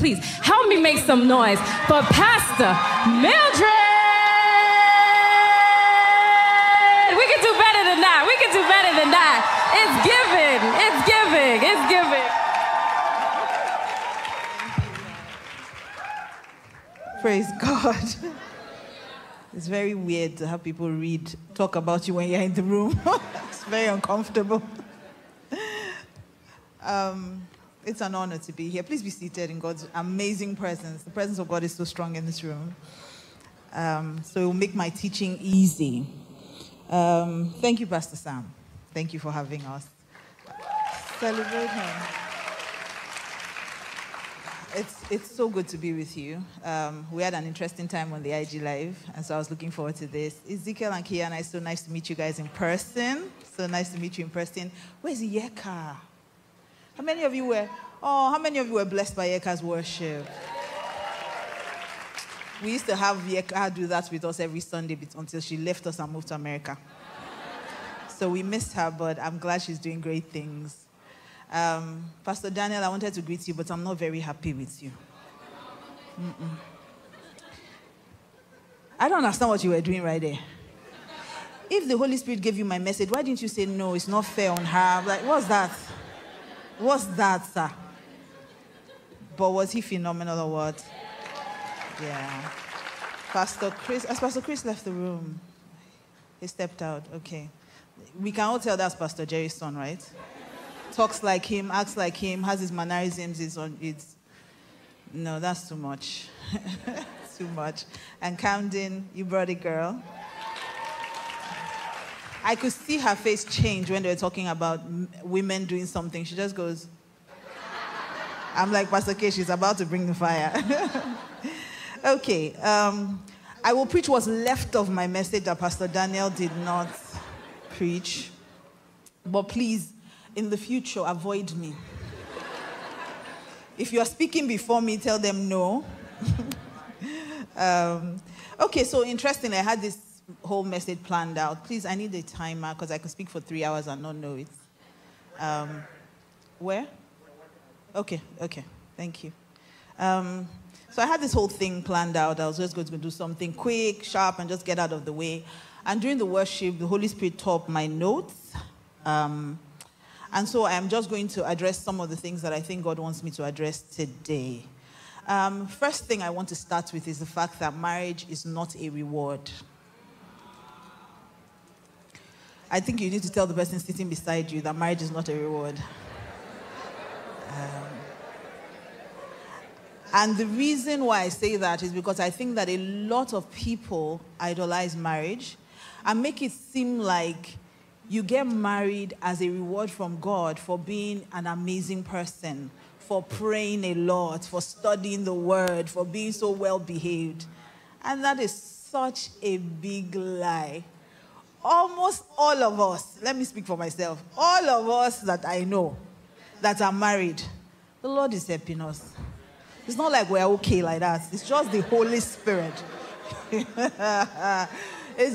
please help me make some noise for Pastor Mildred. We can do better than that. We can do better than that. It's giving. It's giving. It's giving. Praise God. It's very weird to have people read, talk about you when you're in the room. it's very uncomfortable. Um, it's an honor to be here. Please be seated in God's amazing presence. The presence of God is so strong in this room. Um, so it will make my teaching easy. Um, thank you, Pastor Sam. Thank you for having us. Celebrate him. It's, it's so good to be with you. Um, we had an interesting time on the IG Live, and so I was looking forward to this. Ezekiel and Kiana, it's so nice to meet you guys in person. So nice to meet you in person. Where's Yeka? How many of you were, oh, how many of you were blessed by Yeka's worship? We used to have Yeka do that with us every Sunday until she left us and moved to America. So we missed her, but I'm glad she's doing great things. Um, Pastor Daniel, I wanted to greet you, but I'm not very happy with you. Mm-mm. I don't understand what you were doing right there. If the Holy Spirit gave you my message, why didn't you say, no, it's not fair on her? Like, what's that? What's that, sir? But was he phenomenal or what? Yeah. Pastor Chris, as Pastor Chris left the room, he stepped out. Okay. We can all tell that's Pastor Jerry's son, right? Talks like him, acts like him, has his mannerisms. It's on. It's no, that's too much. too much. And Camden, you brought a girl. I could see her face change when they were talking about women doing something. She just goes, I'm like, Pastor K, she's about to bring the fire. okay. Um, I will preach what's left of my message that Pastor Daniel did not preach. But please, in the future, avoid me. if you are speaking before me, tell them no. um, okay, so interesting. I had this whole message planned out. Please, I need a timer because I can speak for three hours and not know it. Um, where? Okay, okay. Thank you. Um, so I had this whole thing planned out. I was just going to do something quick, sharp, and just get out of the way. And during the worship, the Holy Spirit taught my notes. Um, and so I'm just going to address some of the things that I think God wants me to address today. Um, first thing I want to start with is the fact that marriage is not a reward. I think you need to tell the person sitting beside you that marriage is not a reward. Um, and the reason why I say that is because I think that a lot of people idolize marriage and make it seem like you get married as a reward from God for being an amazing person, for praying a lot, for studying the word, for being so well behaved. And that is such a big lie almost all of us, let me speak for myself, all of us that I know that are married, the Lord is helping us. It's not like we're okay like that. It's just the Holy Spirit. it's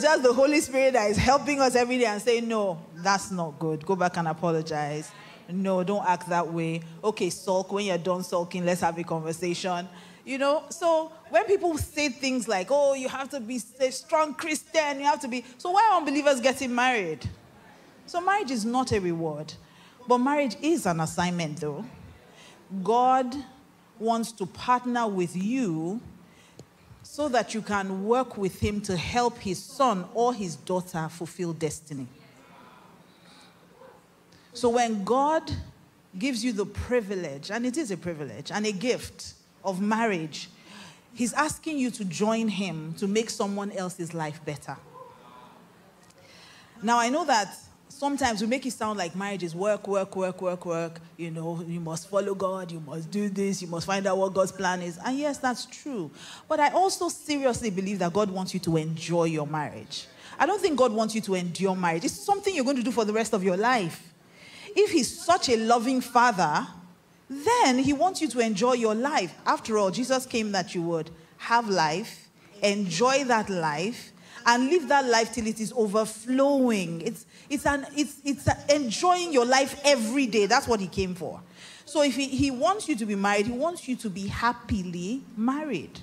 just the Holy Spirit that is helping us every day and saying, no, that's not good. Go back and apologize. No, don't act that way. Okay, sulk. When you're done sulking, let's have a conversation. You know, so when people say things like, oh, you have to be a strong Christian, you have to be. So why are unbelievers getting married? So marriage is not a reward, but marriage is an assignment, though. God wants to partner with you so that you can work with Him to help His son or His daughter fulfill destiny. So when God gives you the privilege, and it is a privilege and a gift of marriage, He's asking you to join Him to make someone else's life better. Now, I know that sometimes we make it sound like marriage is work, work, work, work, work. You know, you must follow God, you must do this, you must find out what God's plan is. And yes, that's true. But I also seriously believe that God wants you to enjoy your marriage. I don't think God wants you to endure marriage. It's something you're going to do for the rest of your life. If He's such a loving Father, then he wants you to enjoy your life. After all, Jesus came that you would have life, enjoy that life, and live that life till it is overflowing. It's, it's, an, it's, it's enjoying your life every day. That's what he came for. So if he, he wants you to be married, he wants you to be happily married.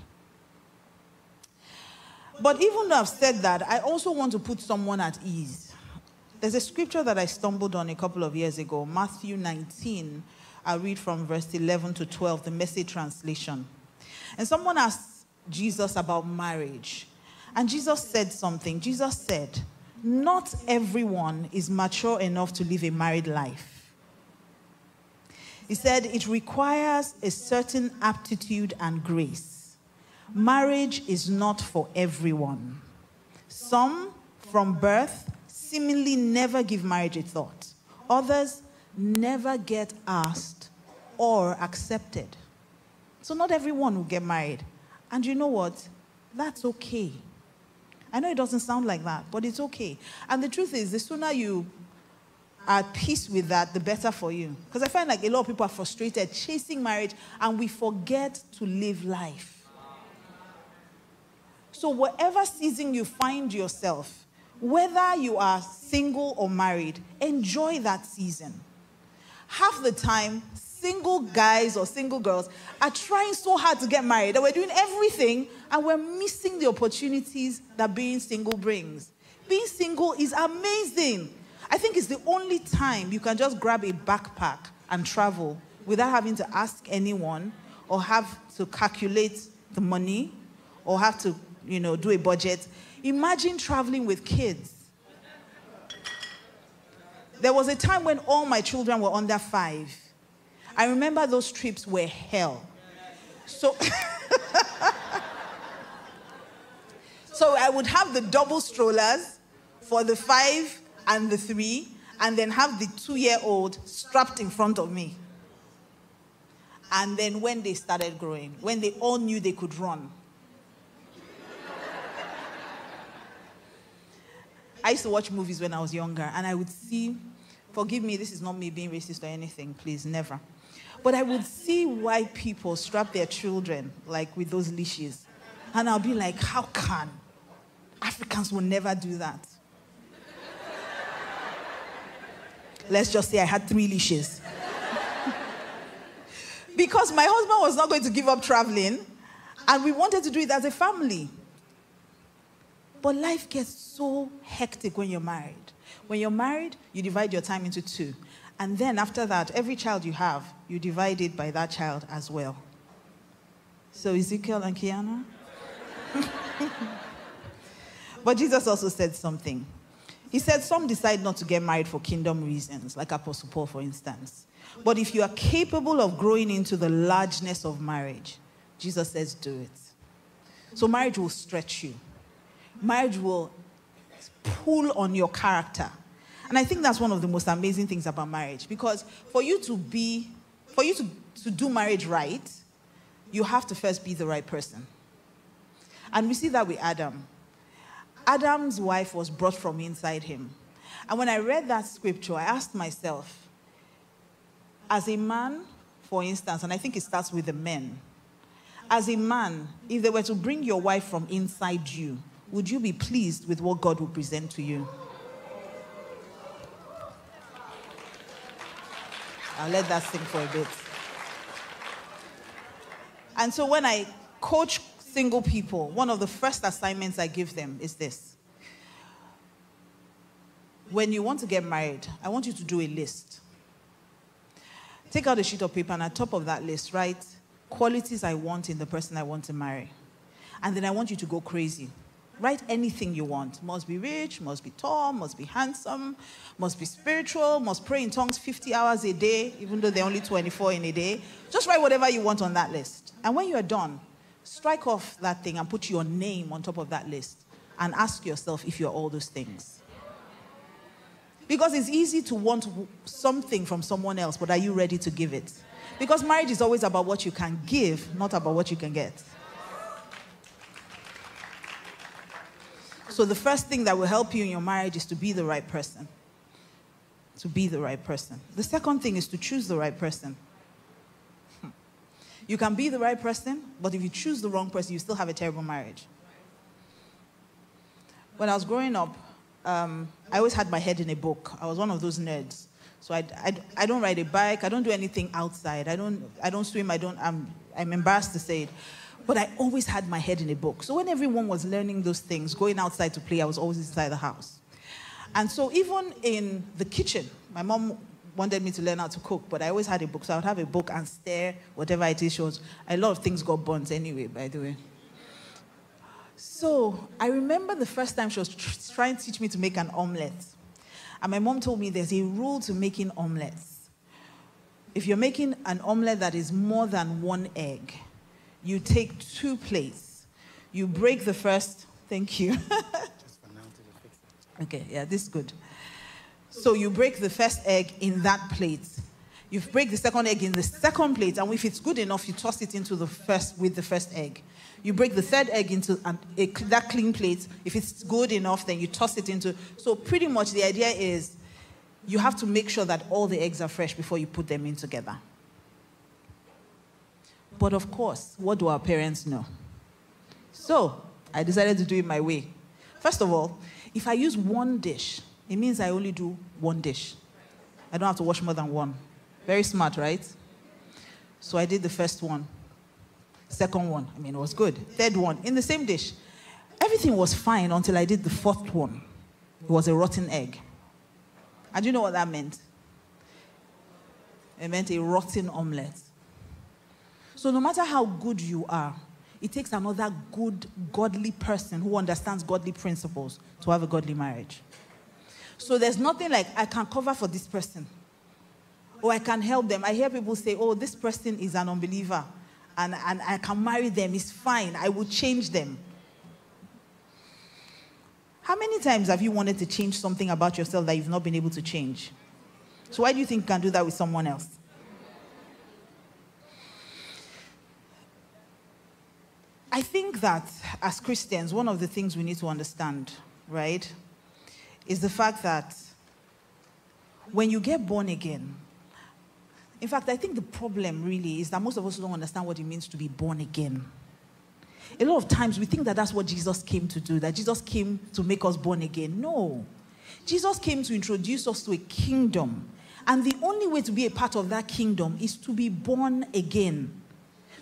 But even though I've said that, I also want to put someone at ease. There's a scripture that I stumbled on a couple of years ago, Matthew 19. I'll read from verse 11 to 12, the message translation. And someone asked Jesus about marriage. And Jesus said something. Jesus said, Not everyone is mature enough to live a married life. He said, It requires a certain aptitude and grace marriage is not for everyone. Some, from birth, seemingly never give marriage a thought. Others never get asked or accepted. So, not everyone will get married. And you know what? That's okay. I know it doesn't sound like that, but it's okay. And the truth is, the sooner you are at peace with that, the better for you. Because I find like a lot of people are frustrated chasing marriage and we forget to live life. So, whatever season you find yourself, whether you are single or married, enjoy that season. Half the time, single guys or single girls are trying so hard to get married that we're doing everything and we're missing the opportunities that being single brings. Being single is amazing. I think it's the only time you can just grab a backpack and travel without having to ask anyone or have to calculate the money or have to you know, do a budget. Imagine traveling with kids. There was a time when all my children were under five. I remember those trips were hell. So, so I would have the double strollers for the five and the three, and then have the two year old strapped in front of me. And then when they started growing, when they all knew they could run, I used to watch movies when I was younger, and I would see, forgive me, this is not me being racist or anything, please, never. But I would see white people strap their children like with those leashes. And I'll be like, how can? Africans will never do that. Let's just say I had three leashes. because my husband was not going to give up traveling, and we wanted to do it as a family. But life gets so hectic when you're married. When you're married, you divide your time into two. And then after that, every child you have, you divide it by that child as well. So Ezekiel and Kiana? but Jesus also said something. He said some decide not to get married for kingdom reasons, like Apostle Paul, for instance. But if you are capable of growing into the largeness of marriage, Jesus says, do it. So marriage will stretch you marriage will pull on your character. And I think that's one of the most amazing things about marriage because for you to be, for you to, to do marriage right, you have to first be the right person. And we see that with Adam. Adam's wife was brought from inside him. And when I read that scripture, I asked myself, as a man, for instance, and I think it starts with the men, as a man, if they were to bring your wife from inside you, would you be pleased with what God will present to you? I'll let that sink for a bit. And so when I coach single people, one of the first assignments I give them is this. When you want to get married, I want you to do a list. Take out a sheet of paper and at top of that list, write qualities I want in the person I want to marry. And then I want you to go crazy. Write anything you want. Must be rich, must be tall, must be handsome, must be spiritual, must pray in tongues 50 hours a day, even though they're only 24 in a day. Just write whatever you want on that list. And when you're done, strike off that thing and put your name on top of that list and ask yourself if you're all those things. Because it's easy to want something from someone else, but are you ready to give it? Because marriage is always about what you can give, not about what you can get. So the first thing that will help you in your marriage is to be the right person. To be the right person. The second thing is to choose the right person. You can be the right person, but if you choose the wrong person, you still have a terrible marriage. When I was growing up, um, I always had my head in a book. I was one of those nerds. So I, I, I don't ride a bike. I don't do anything outside. I don't, I don't swim. I don't, I'm, I'm embarrassed to say it. But I always had my head in a book. So when everyone was learning those things, going outside to play, I was always inside the house. And so even in the kitchen, my mom wanted me to learn how to cook, but I always had a book. So I would have a book and stare, whatever it is, shows. A lot of things got burnt anyway, by the way. So I remember the first time she was tr- trying to teach me to make an omelette. And my mom told me there's a rule to making omelets. If you're making an omelette that is more than one egg, you take two plates. You break the first, thank you. okay, yeah, this is good. So you break the first egg in that plate. You break the second egg in the second plate, and if it's good enough, you toss it into the first with the first egg. You break the third egg into an, a, that clean plate. If it's good enough, then you toss it into. So pretty much the idea is you have to make sure that all the eggs are fresh before you put them in together. But of course, what do our parents know? So I decided to do it my way. First of all, if I use one dish, it means I only do one dish. I don't have to wash more than one. Very smart, right? So I did the first one. Second one, I mean, it was good. Third one, in the same dish. Everything was fine until I did the fourth one. It was a rotten egg. And you know what that meant? It meant a rotten omelette. So, no matter how good you are, it takes another good, godly person who understands godly principles to have a godly marriage. So, there's nothing like I can cover for this person or I can help them. I hear people say, oh, this person is an unbeliever and, and I can marry them. It's fine. I will change them. How many times have you wanted to change something about yourself that you've not been able to change? So, why do you think you can do that with someone else? I think that as Christians, one of the things we need to understand, right, is the fact that when you get born again, in fact, I think the problem really is that most of us don't understand what it means to be born again. A lot of times we think that that's what Jesus came to do, that Jesus came to make us born again. No. Jesus came to introduce us to a kingdom. And the only way to be a part of that kingdom is to be born again.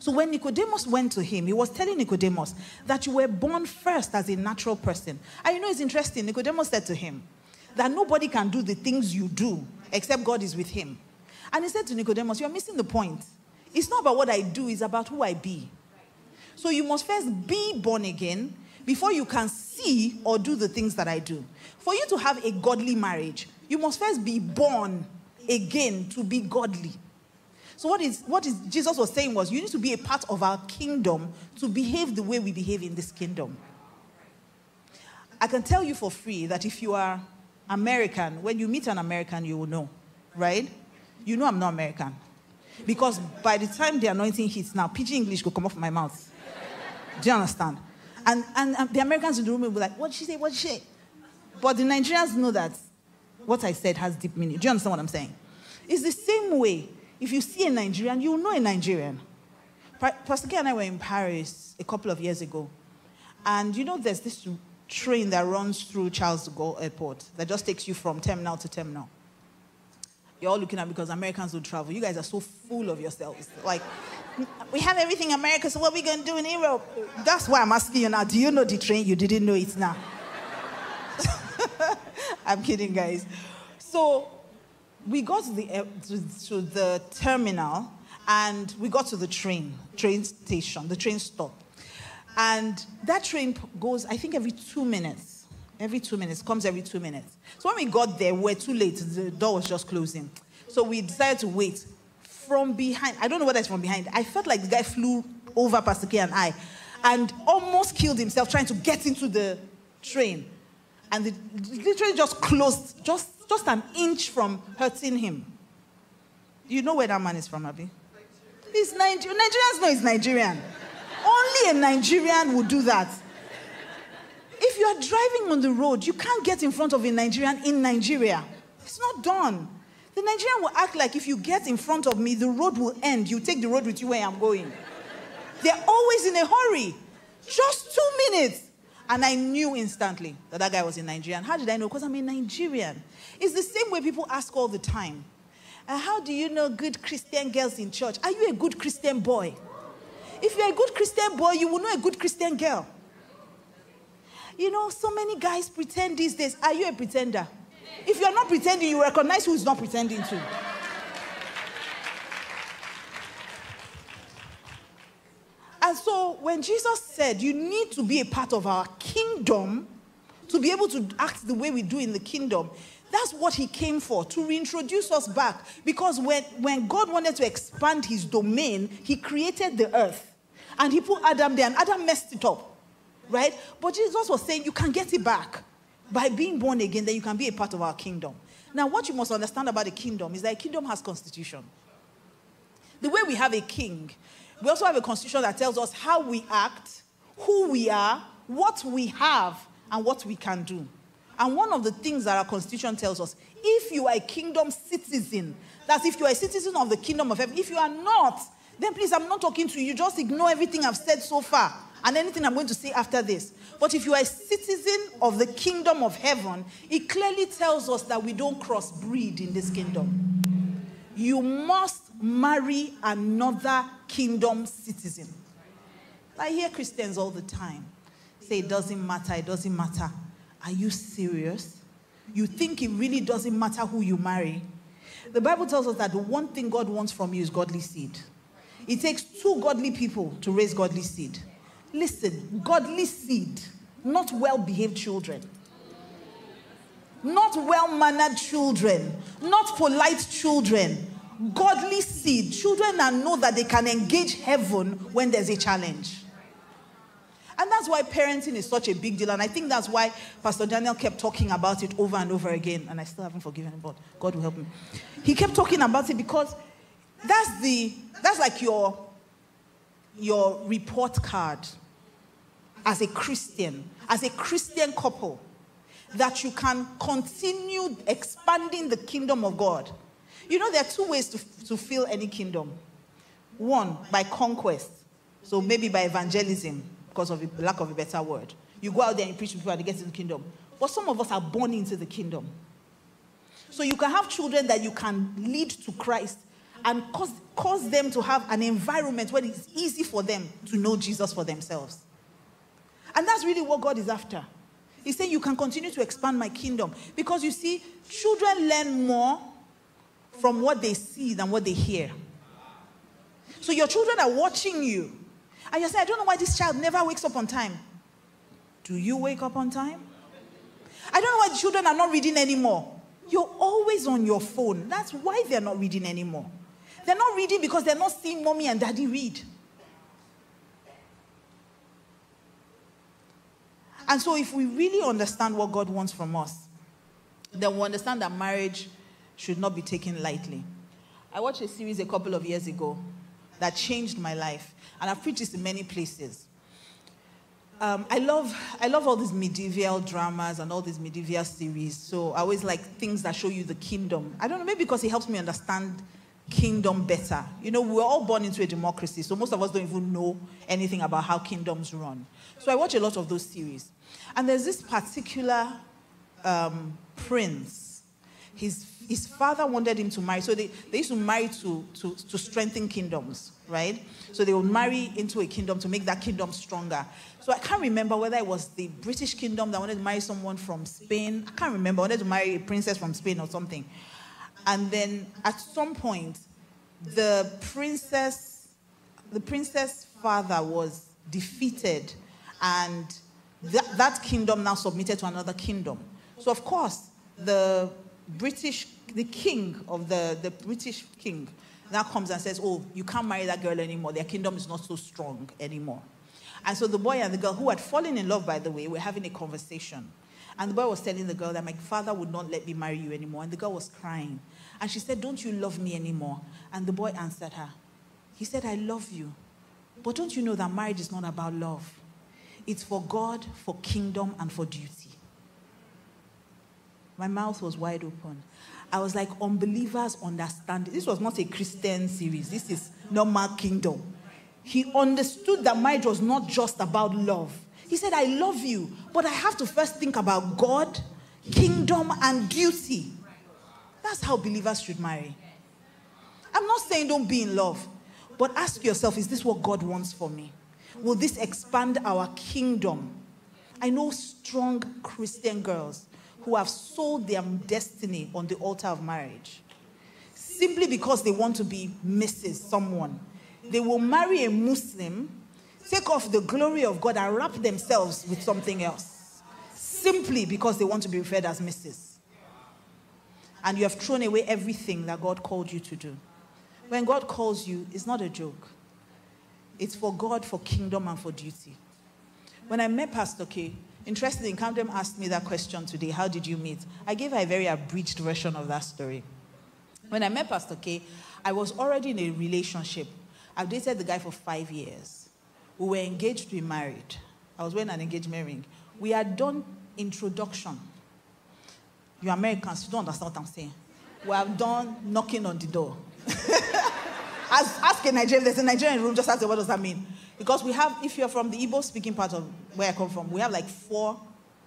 So when Nicodemus went to him, he was telling Nicodemus that you were born first as a natural person. And you know, it's interesting. Nicodemus said to him that nobody can do the things you do except God is with him. And he said to Nicodemus, You're missing the point. It's not about what I do, it's about who I be. So you must first be born again before you can see or do the things that I do. For you to have a godly marriage, you must first be born again to be godly. So what is what is Jesus was saying was you need to be a part of our kingdom to behave the way we behave in this kingdom. I can tell you for free that if you are American, when you meet an American, you will know, right? You know I'm not American. Because by the time the anointing hits now, pidgin English will come off my mouth. Do you understand? And, and, and the Americans in the room will be like, what did she say? What she say? But the Nigerians know that what I said has deep meaning. Do you understand what I'm saying? It's the same way if you see a Nigerian, you know a Nigerian. Pastor K and I were in Paris a couple of years ago. And you know, there's this train that runs through Charles de Gaulle Airport that just takes you from terminal to terminal. You're all looking at because Americans don't travel. You guys are so full of yourselves. Like, we have everything in America, so what are we going to do in Europe? That's why I'm asking you now. Do you know the train? You didn't know it now. I'm kidding, guys. So, we got to the, eh, to, to the terminal and we got to the train, train station, the train stop. And that train goes, I think, every two minutes. Every two minutes, comes every two minutes. So when we got there, we were too late. The door was just closing. So we decided to wait. From behind, I don't know whether it's from behind. I felt like the guy flew over Pastor K and I and almost killed himself trying to get into the train. And the train just closed, just just an inch from hurting him. You know where that man is from, Abby? He's Nigerian. Nigerians know he's Nigerian. Only a Nigerian would do that. If you are driving on the road, you can't get in front of a Nigerian in Nigeria. It's not done. The Nigerian will act like if you get in front of me, the road will end. You take the road with you where I'm going. They're always in a hurry. Just two minutes. And I knew instantly that that guy was a Nigerian. How did I know? Because I'm a Nigerian. It's the same way people ask all the time. Uh, how do you know good Christian girls in church? Are you a good Christian boy? If you're a good Christian boy, you will know a good Christian girl. You know, so many guys pretend these days. Are you a pretender? If you're not pretending, you recognize who's not pretending to. And so when Jesus said, You need to be a part of our kingdom to be able to act the way we do in the kingdom, that's what he came for, to reintroduce us back. Because when, when God wanted to expand his domain, he created the earth. And he put Adam there, and Adam messed it up. Right? But Jesus was saying, You can get it back. By being born again, then you can be a part of our kingdom. Now, what you must understand about the kingdom is that a kingdom has constitution. The way we have a king, we also have a constitution that tells us how we act, who we are, what we have, and what we can do. And one of the things that our constitution tells us if you are a kingdom citizen, that's if you are a citizen of the kingdom of heaven, if you are not, then please, I'm not talking to you. Just ignore everything I've said so far and anything I'm going to say after this. But if you are a citizen of the kingdom of heaven, it clearly tells us that we don't crossbreed in this kingdom. You must marry another kingdom citizen. I hear Christians all the time say it doesn't matter, it doesn't matter. Are you serious? You think it really doesn't matter who you marry? The Bible tells us that the one thing God wants from you is godly seed. It takes two godly people to raise godly seed. Listen, godly seed, not well behaved children, not well mannered children, not polite children, godly seed, children that know that they can engage heaven when there's a challenge. And that's why parenting is such a big deal. And I think that's why Pastor Daniel kept talking about it over and over again. And I still haven't forgiven him, but God will help me. He kept talking about it because that's the that's like your your report card as a Christian, as a Christian couple, that you can continue expanding the kingdom of God you know, there are two ways to, to fill any kingdom. One, by conquest. So maybe by evangelism, because of the lack of a better word. You go out there and preach to people and they get into the kingdom. But some of us are born into the kingdom. So you can have children that you can lead to Christ and cause, cause them to have an environment where it's easy for them to know Jesus for themselves. And that's really what God is after. He's saying you can continue to expand my kingdom. Because you see, children learn more from what they see than what they hear. So your children are watching you. And you say, I don't know why this child never wakes up on time. Do you wake up on time? I don't know why the children are not reading anymore. You're always on your phone. That's why they're not reading anymore. They're not reading because they're not seeing mommy and daddy read. And so, if we really understand what God wants from us, then we understand that marriage should not be taken lightly. I watched a series a couple of years ago that changed my life, and I've preached this in many places. Um, I love I love all these medieval dramas and all these medieval series. So I always like things that show you the kingdom. I don't know, maybe because it helps me understand kingdom better. You know, we're all born into a democracy, so most of us don't even know anything about how kingdoms run. So I watch a lot of those series, and there's this particular um, prince. His his father wanted him to marry. So they, they used to marry to, to, to strengthen kingdoms, right? So they would marry into a kingdom to make that kingdom stronger. So I can't remember whether it was the British kingdom that wanted to marry someone from Spain. I can't remember. I wanted to marry a princess from Spain or something. And then at some point, the princess, the princess father was defeated, and that, that kingdom now submitted to another kingdom. So of course, the British the king of the, the British king now comes and says, Oh, you can't marry that girl anymore. Their kingdom is not so strong anymore. And so the boy and the girl, who had fallen in love, by the way, were having a conversation. And the boy was telling the girl that my father would not let me marry you anymore. And the girl was crying. And she said, Don't you love me anymore? And the boy answered her. He said, I love you. But don't you know that marriage is not about love? It's for God, for kingdom, and for duty. My mouth was wide open. I was like, unbelievers understand. This was not a Christian series, this is normal kingdom. He understood that marriage was not just about love, He said, I love you, but I have to first think about God, kingdom, and duty. That's how believers should marry. I'm not saying don't be in love, but ask yourself is this what God wants for me? Will this expand our kingdom? I know strong Christian girls who have sold their destiny on the altar of marriage simply because they want to be Mrs. someone. They will marry a Muslim, take off the glory of God, and wrap themselves with something else simply because they want to be referred as Mrs. And you have thrown away everything that God called you to do. When God calls you, it's not a joke. It's for God, for kingdom, and for duty. When I met Pastor K, interestingly, Camden asked me that question today How did you meet? I gave her a very abridged version of that story. When I met Pastor K, I was already in a relationship. I've dated the guy for five years. We were engaged to be married. I was wearing an engagement ring. We had done introduction. You Americans, you don't understand what I'm saying. We have done knocking on the door. ask, ask a Nigerian, there's a Nigerian room, just ask them, what does that mean? Because we have, if you're from the Igbo speaking part of where I come from, we have like four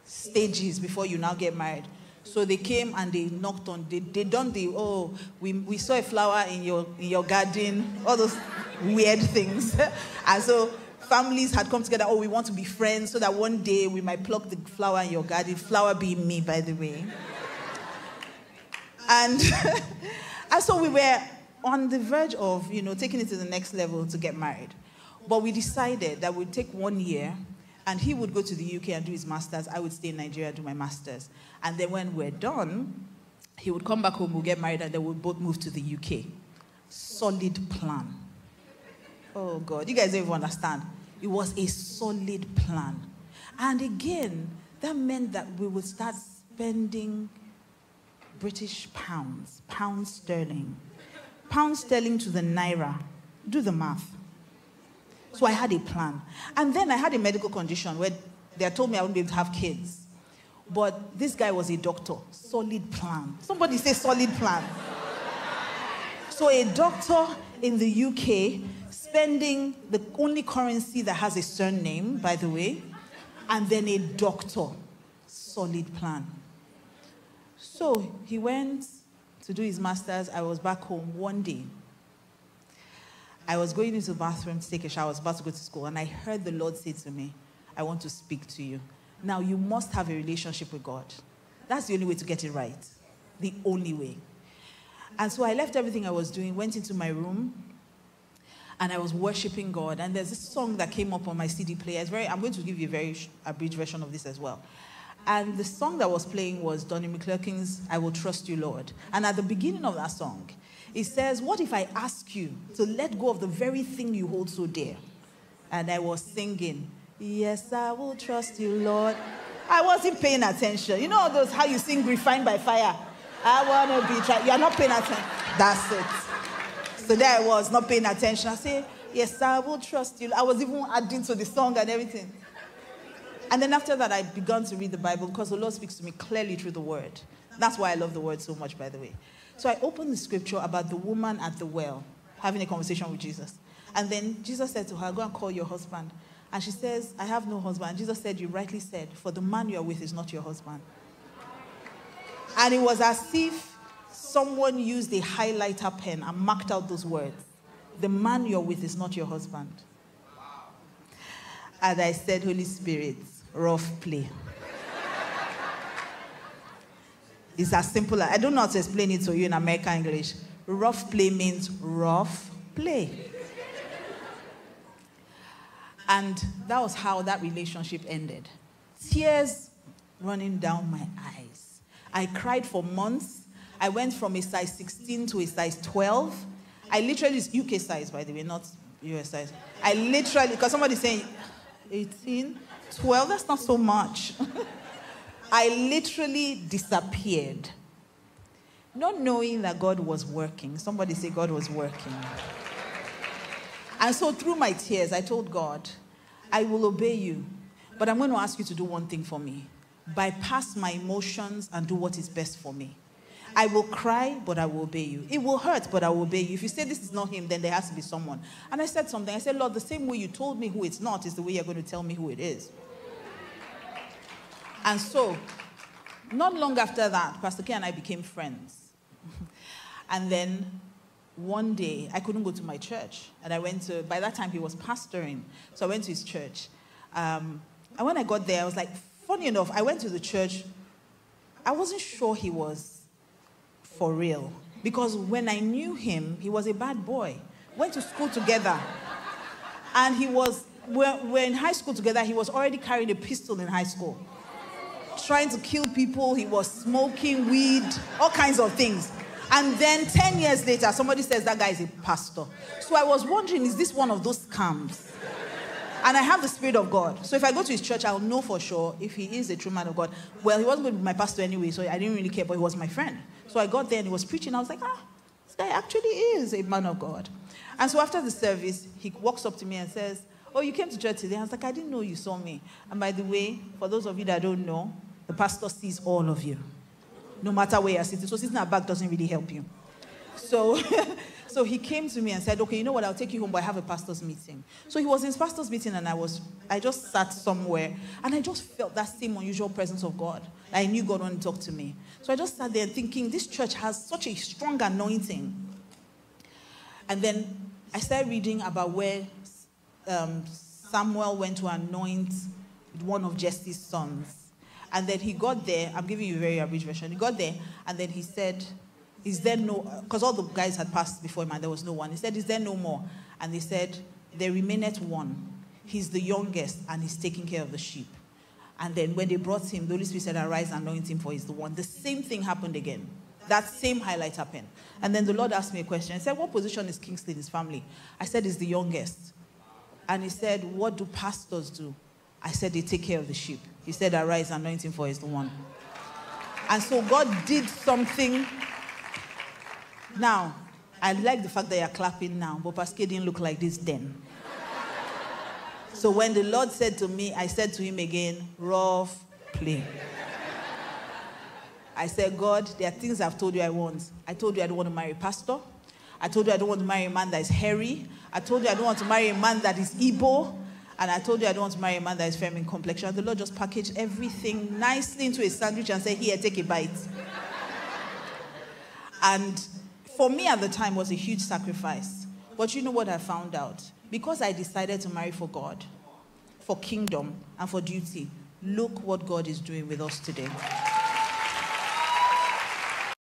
stages before you now get married. So they came and they knocked on, they, they done the, oh, we, we saw a flower in your, in your garden, all those weird things. and so families had come together, oh, we want to be friends so that one day we might pluck the flower in your garden, flower being me, by the way. and, and so we were on the verge of, you know, taking it to the next level to get married. But we decided that we'd take one year and he would go to the UK and do his master's. I would stay in Nigeria and do my master's. And then when we're done, he would come back home, we'll get married, and then we'll both move to the UK. Solid plan. Oh God, you guys don't even understand. It was a solid plan. And again, that meant that we would start spending British pounds, pounds sterling, pounds sterling to the naira. Do the math. So I had a plan. And then I had a medical condition where they told me I wouldn't be able to have kids. But this guy was a doctor. Solid plan. Somebody say solid plan. so a doctor in the UK spending the only currency that has a surname, by the way, and then a doctor. Solid plan. So he went to do his master's. I was back home one day. I was going into the bathroom to take a shower. I was about to go to school, and I heard the Lord say to me, I want to speak to you. Now, you must have a relationship with God. That's the only way to get it right. The only way. And so I left everything I was doing, went into my room, and I was worshiping God. And there's this song that came up on my CD player. It's very, I'm going to give you a very abridged version of this as well. And the song that was playing was Donnie McClurkin's I Will Trust You, Lord. And at the beginning of that song, it says, What if I ask you to let go of the very thing you hold so dear? And I was singing, Yes, I will trust you, Lord. I wasn't paying attention. You know those how you sing refined by fire? I wanna be tried. You're not paying attention. That's it. So there I was, not paying attention. I say, Yes, I will trust you. I was even adding to the song and everything. And then after that, I began to read the Bible because the Lord speaks to me clearly through the word. That's why I love the word so much, by the way. So I opened the scripture about the woman at the well having a conversation with Jesus. And then Jesus said to her, Go and call your husband. And she says, I have no husband. And Jesus said, You rightly said, for the man you are with is not your husband. And it was as if someone used a highlighter pen and marked out those words. The man you're with is not your husband. And I said, Holy Spirit, rough play. it's as simple as I don't know how to explain it to you in American English. Rough play means rough play. And that was how that relationship ended. Tears running down my eyes. I cried for months. I went from a size 16 to a size 12. I literally, UK size, by the way, not US size. I literally, because somebody's saying 18, 12, that's not so much. I literally disappeared. Not knowing that God was working. Somebody say God was working. And so through my tears, I told God, I will obey you, but I'm going to ask you to do one thing for me bypass my emotions and do what is best for me. I will cry, but I will obey you. It will hurt, but I will obey you. If you say this is not him, then there has to be someone. And I said something. I said, Lord, the same way you told me who it's not is the way you're going to tell me who it is. And so, not long after that, Pastor K and I became friends. and then one day, I couldn't go to my church. And I went to, by that time, he was pastoring. So I went to his church. Um, and when I got there, I was like, funny enough, I went to the church. I wasn't sure he was for real. Because when I knew him, he was a bad boy. Went to school together. And he was, we're, we're in high school together, he was already carrying a pistol in high school. Trying to kill people, he was smoking weed, all kinds of things. And then 10 years later, somebody says that guy is a pastor. So I was wondering, is this one of those scams? And I have the Spirit of God. So if I go to his church, I'll know for sure if he is a true man of God. Well, he wasn't going to be my pastor anyway, so I didn't really care, but he was my friend. So I got there and he was preaching. I was like, ah, this guy actually is a man of God. And so after the service, he walks up to me and says, Oh, you came to church today? I was like, I didn't know you saw me. And by the way, for those of you that don't know, the pastor sees all of you, no matter where you're sitting. So sitting at back doesn't really help you. So So he came to me and said, Okay, you know what? I'll take you home, but I have a pastor's meeting. So he was in his pastor's meeting, and I was, I just sat somewhere, and I just felt that same unusual presence of God. I knew God wanted to talk to me. So I just sat there thinking, This church has such a strong anointing. And then I started reading about where um, Samuel went to anoint one of Jesse's sons. And then he got there, I'm giving you a very abridged version. He got there, and then he said, is there no, because all the guys had passed before him and there was no one. He said, Is there no more? And they said, There remaineth one. He's the youngest and he's taking care of the sheep. And then when they brought him, the Holy Spirit said, Arise and anoint him for he's the one. The same thing happened again. That same highlight happened. And then the Lord asked me a question. He said, What position is Kingsley in his family? I said, He's the youngest. And he said, What do pastors do? I said, They take care of the sheep. He said, Arise, anoint him for he's the one. And so God did something now, I like the fact that you're clapping now, but Pastor K didn't look like this then. so when the Lord said to me, I said to him again, rough play. I said, God, there are things I've told you I want. I told you I don't want to marry a pastor. I told you I don't want to marry a man that is hairy. I told you I don't want to marry a man that is Igbo. And I told you I don't want to marry a man that is fair in complexion. And the Lord just packaged everything nicely into a sandwich and said, Here, take a bite. and for me at the time was a huge sacrifice. But you know what I found out? Because I decided to marry for God, for kingdom, and for duty, look what God is doing with us today.